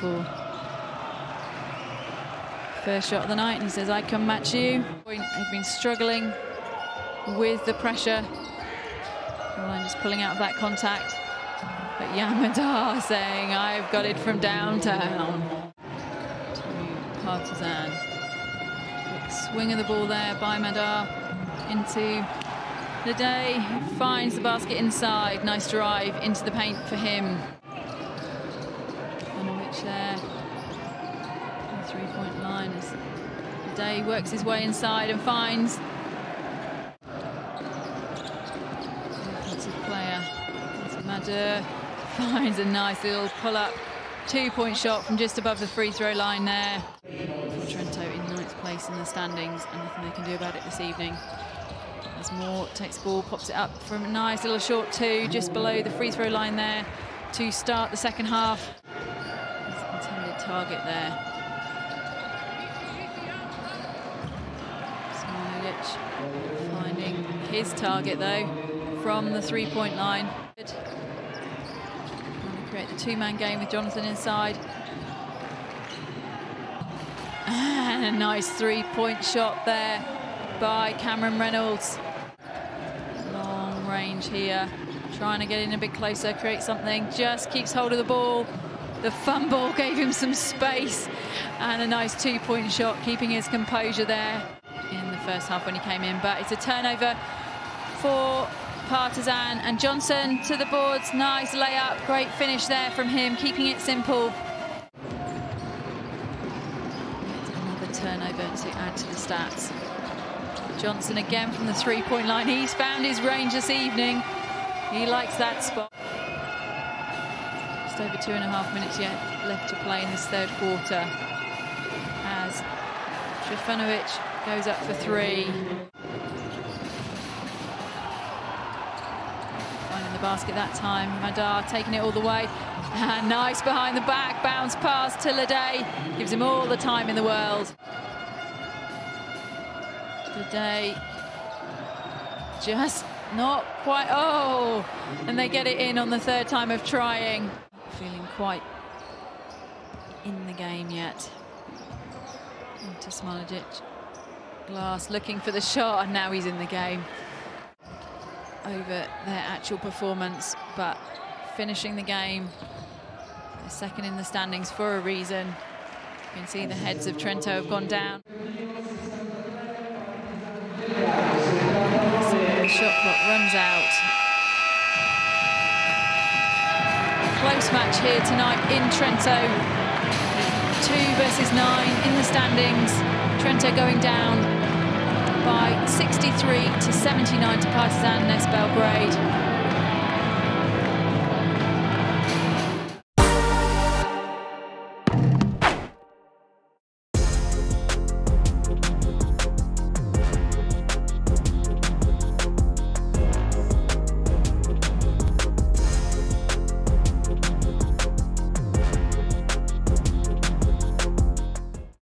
for first shot of the night. He says, I can match you. They've been struggling with the pressure. Caroline just pulling out of that contact. But Yam Madar saying, I've got it from downtown. To Partizan. Swing of the ball there by Madar into the day. Finds the basket inside. Nice drive into the paint for him. There. The three-point line as day works his way inside and finds offensive player. Madar finds a nice little pull-up two-point shot from just above the free throw line there. Trento in ninth place in the standings and nothing they can do about it this evening. As Moore takes the ball, pops it up from a nice little short two, just below the free throw line there to start the second half. Target there. Smailagic finding his target though from the three-point line. Trying to create the two-man game with Jonathan inside. And a nice three-point shot there by Cameron Reynolds. Long range here, trying to get in a bit closer, create something, just keeps hold of the ball. The fumble gave him some space and a nice two-point shot, keeping his composure there in the first half when he came in. But it's a turnover for Partizan and Johnson to the boards. Nice layup, great finish there from him, keeping it simple. Another turnover to add to the stats. Johnson again from the three-point line. He's found his range this evening. He likes that spot. Just over two and a half minutes yet left to play in this third quarter. As Trifunovic goes up for three. Finding the basket that time. Madar taking it all the way. And nice behind the back, bounce pass to LeDay. Gives him all the time in the world. LeDay just not quite, oh, and they get it in on the third time of trying. Feeling quite in the game yet. Into Smailagic. Glass looking for the shot, and now he's in the game. Over their actual performance, but finishing the game. Second in the standings for a reason. You can see the heads of Trento have gone down. The shot clock runs out. Close match here tonight in Trento. Two versus nine in the standings. Trento going down by 63 to 79 to Partizan NIS Belgrade.